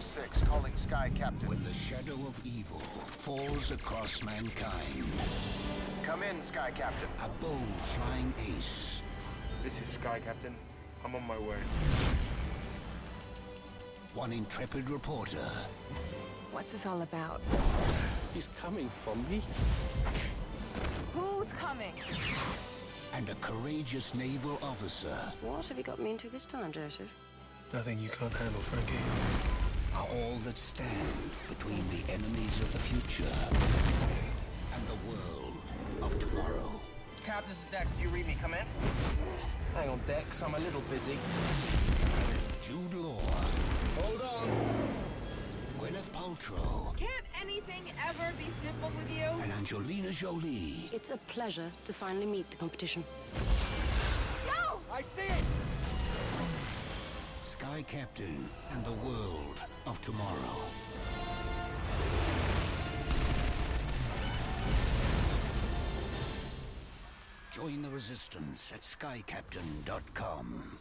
6, calling Sky Captain. When the shadow of evil falls across mankind, Come in, Sky Captain. a bold flying ace This is Sky Captain. I'm on my way. one intrepid reporter, What's this all about? He's coming for me. Who's coming? and a courageous naval officer What have you got me into this time, Joseph? Nothing you can't handle, Frankie. are all that stand between the enemies of the future and the world of tomorrow. Cap, this is Dex. Do you read me? Come in. Hang on, Dex. I'm a little busy. Jude Law, Hold on. Gwyneth Paltrow, Can't anything ever be simple with you? and Angelina Jolie. It's a pleasure to finally meet the competition. Sky Captain and the world of tomorrow. Join the resistance at skycaptain.com.